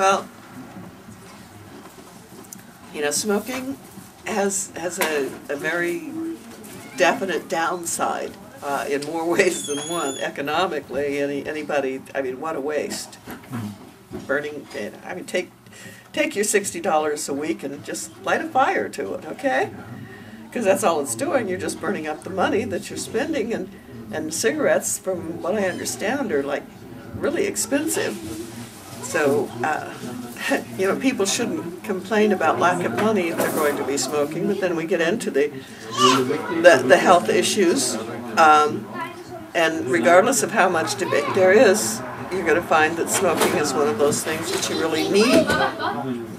Well, you know, smoking has has a, a very definite downside uh, in more ways than one. Economically, any anybody, I mean, what a waste. Burning, it. I mean, take take your sixty dollars a week and just light a fire to it, okay? Because that's all it's doing. You're just burning up the money that you're spending, and and cigarettes, from what I understand, are like really expensive. So, uh, you know, people shouldn't complain about lack of money if they're going to be smoking, but then we get into the, the, the health issues. Um, and regardless of how much debate there is, you're going to find that smoking is one of those things that you really need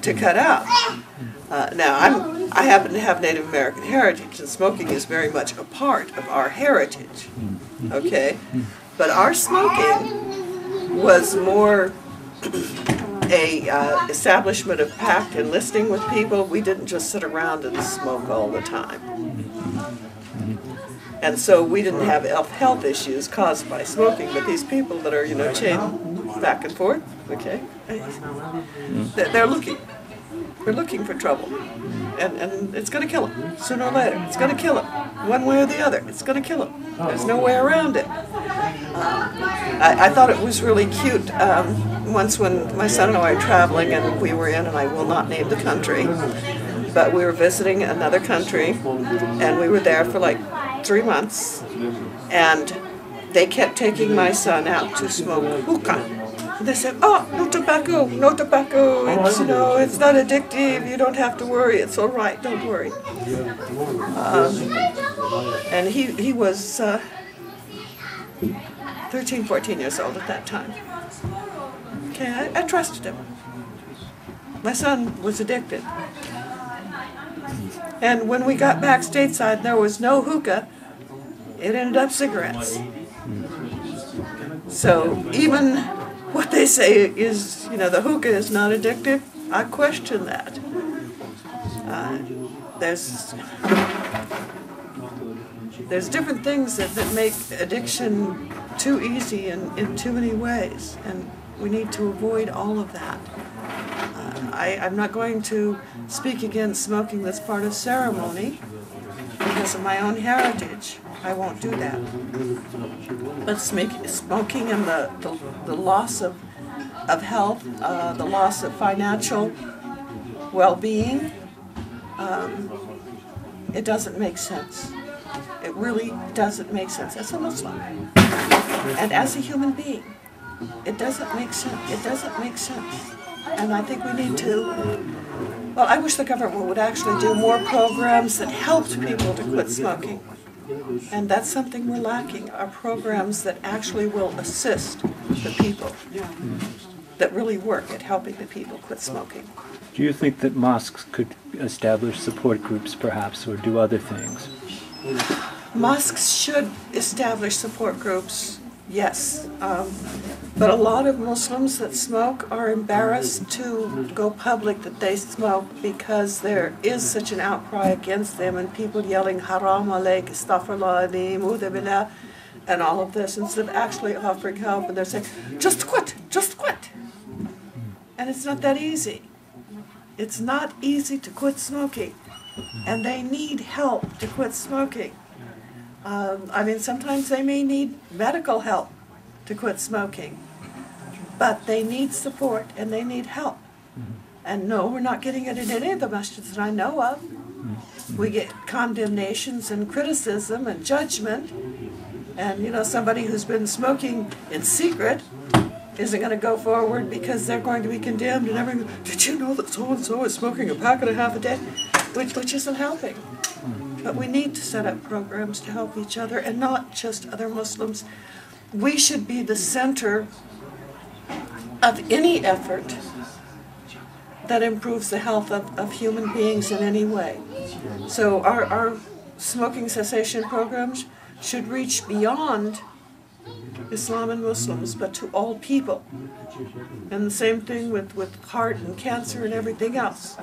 to cut out. Uh, now, I'm, I happen to have Native American heritage, and smoking is very much a part of our heritage. Okay? But our smoking was more a uh, establishment of pact and listening with people. We didn't just sit around and smoke all the time. And so we didn't have health issues caused by smoking, but these people that are, you know, chained back and forth, okay, they're, looking. They're looking for trouble. And, and it's going to kill them sooner or later. It's going to kill them one way or the other. It's going to kill them. There's no way around it. I, I thought it was really cute um, once when my son and I were traveling and we were in, and I will not name the country, but we were visiting another country and we were there for like three months and they kept taking my son out to smoke hookah. They said, oh, no tobacco, no tobacco, it's, you know, it's not addictive, you don't have to worry, it's all right, don't worry. Um, and he, he was uh, 13, 14 years old at that time. Okay, I, I trusted him. My son was addicted. And when we got back stateside, there was no hookah. It ended up cigarettes. So even what they say is, you know, the hookah is not addictive, I question that. Uh, there's there's different things that, that make addiction too easy in, in too many ways, and we need to avoid all of that. Uh, I, I'm not going to speak against smoking that's part of ceremony because of my own heritage. I won't do that. But smoking, and the, the, the loss of, of health, uh, the loss of financial well-being, um, it doesn't make sense. It really doesn't make sense as a Muslim and as a human being. It doesn't make sense. It doesn't make sense. And I think we need to, well, I wish the government would actually do more programs that helped people to quit smoking. And that's something we're lacking, are programs that actually will assist the people, that really work at helping the people quit smoking. Do you think that mosques could establish support groups perhaps or do other things? Mosques should establish support groups, yes. Um, but a lot of Muslims that smoke are embarrassed to go public that they smoke because there is such an outcry against them and people yelling haram alaik, astaghfirullah billah, and all of this instead of actually offering help and they're saying, just quit, just quit. And it's not that easy. It's not easy to quit smoking and they need help to quit smoking. Um, I mean, sometimes they may need medical help to quit smoking, but they need support and they need help. And no, we're not getting it in any of the masjids that I know of. We get condemnations and criticism and judgment. And, you know, somebody who's been smoking in secret isn't going to go forward because they're going to be condemned and everyone, did you know that so-and-so is smoking a pack and a half a day? Which, which isn't helping. But we need to set up programs to help each other and not just other Muslims. We should be the center of any effort that improves the health of, of human beings in any way. So our, our smoking cessation programs should reach beyond Islam and Muslims, but to all people. And the same thing with, with heart and cancer and everything else.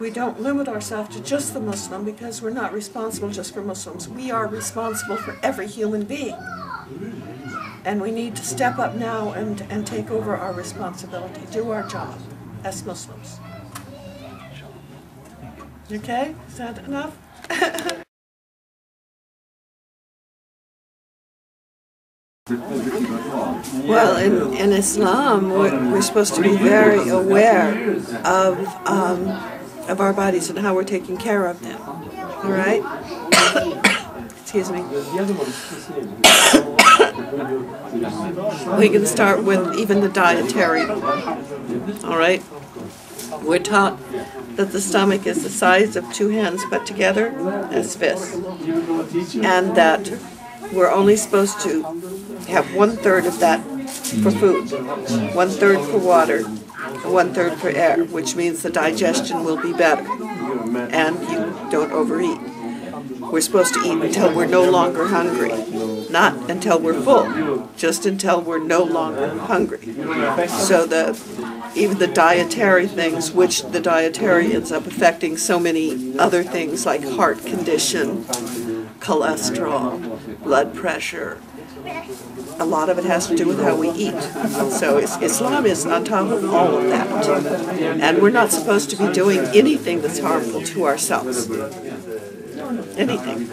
We don't limit ourselves to just the Muslim because we're not responsible just for Muslims. We are responsible for every human being. And we need to step up now and, and take over our responsibility, do our job as Muslims. Okay, is that enough? Well, in, in Islam, we're, we're supposed to be very aware of, um, of our bodies and how we're taking care of them. All right? Excuse me. We can start with even the dietary. All right? We're taught that the stomach is the size of two hands put together as fists. And that we're only supposed to have one third of that for food, one third for water, one third for air, which means the digestion will be better and you don't overeat. We're supposed to eat until we're no longer hungry, not until we're full, just until we're no longer hungry. So the even the dietary things, which the dietary ends up affecting so many other things like heart condition, cholesterol, blood pressure. A lot of it has to do with how we eat. So Islam is on top of all of that. And we're not supposed to be doing anything that's harmful to ourselves. Anything.